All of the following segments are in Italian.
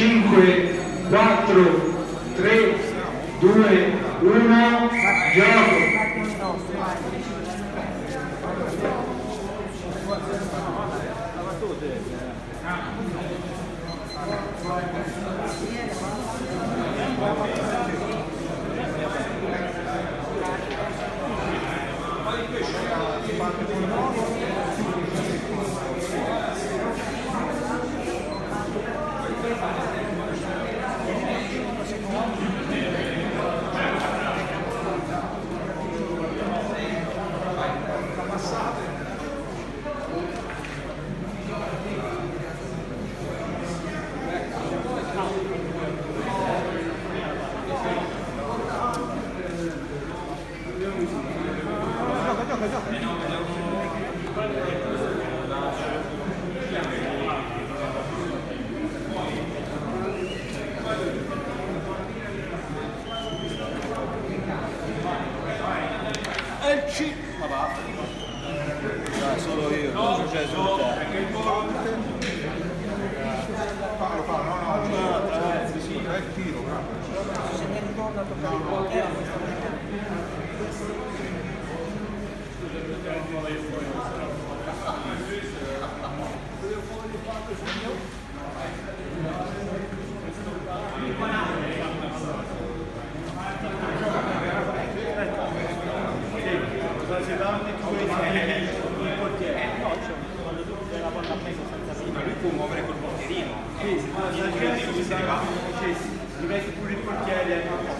5, 4, 3, 2, 1, gioco! muovere col portierino. Sì, si deve pure il portiere.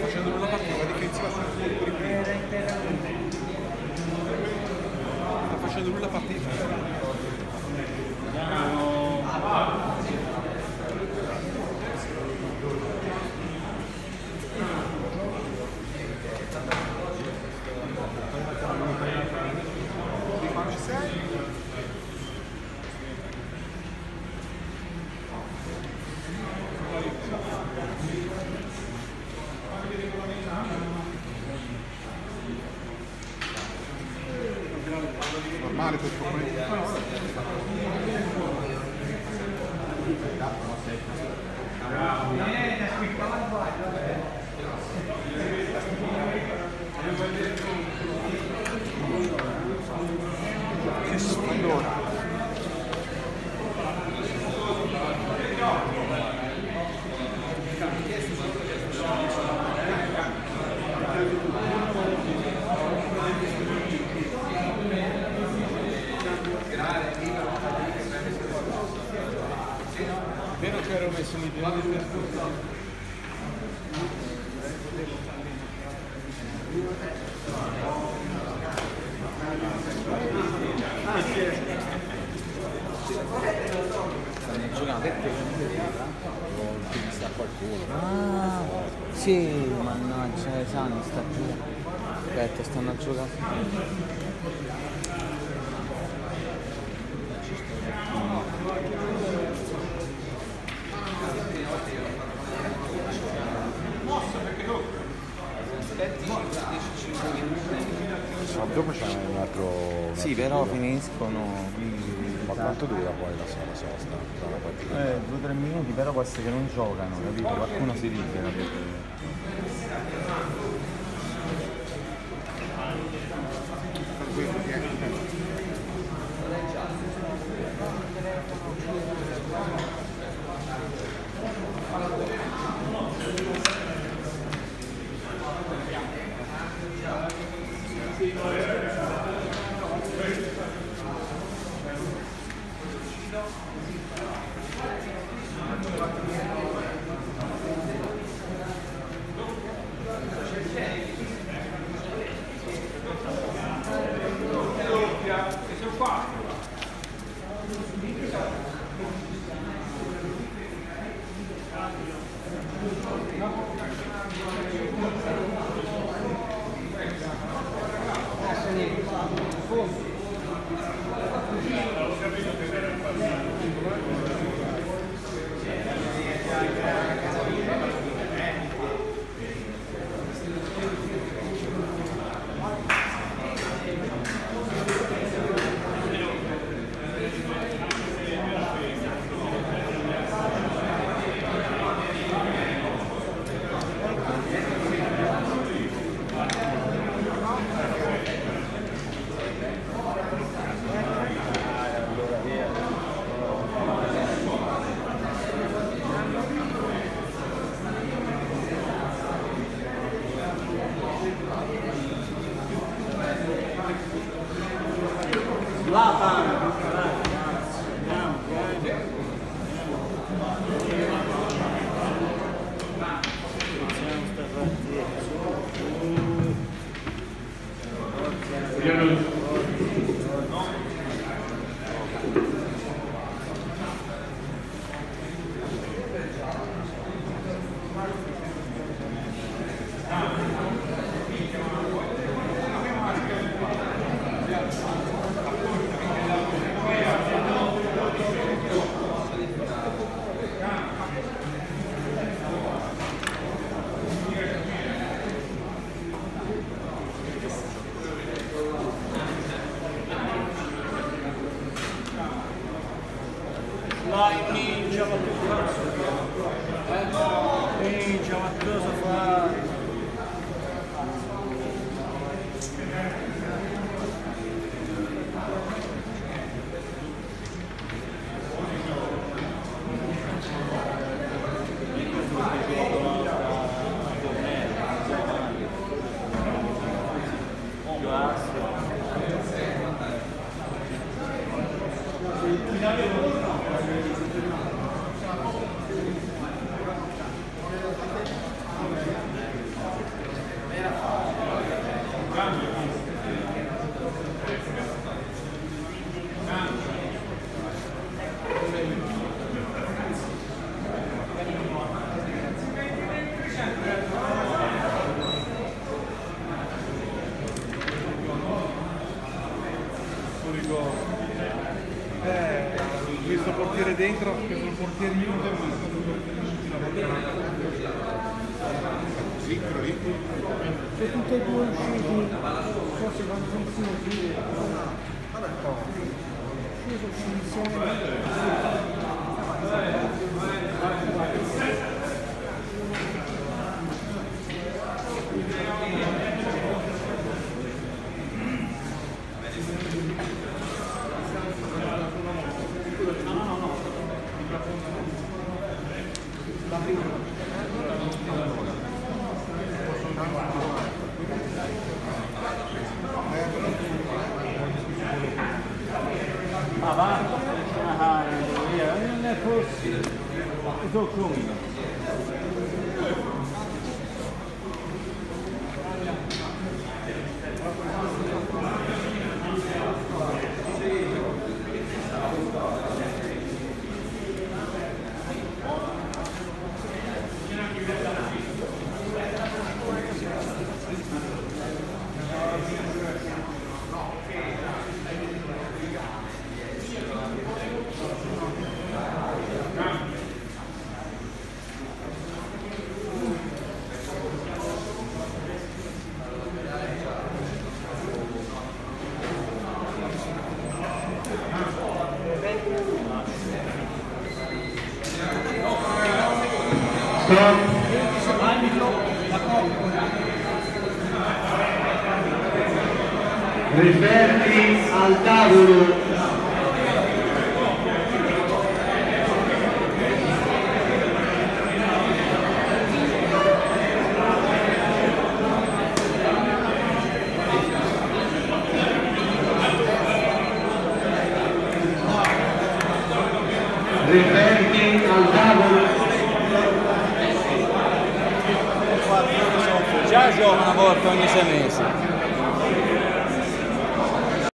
facendo una partita difensiva sta sta facendo lui la partita normale per Che sfondona. Vero che ero messo in piedi Stanno giocando sta qualcuno. Ah, sì, mannaggia, Sani sta giù. Aspetta, stanno a dopo c'è un altro... un Sì, altro però finiscono. Quindi, Ma quanto dura poi la sola sosta? Eh, due o tre minuti, però può essere che non giocano, capito? Qualcuno si libera. perché- Zlatan! Andiamo, Gracias. Eh, questo portiere dentro, questo portierino Sì, quello lì. C'è tutte e due usciti, forse quando sono usciti, Vabbè, io sono usciti insieme. Ma va? Ah, via, non è possibile. Stop. Riferti al tavolo. conhecimento.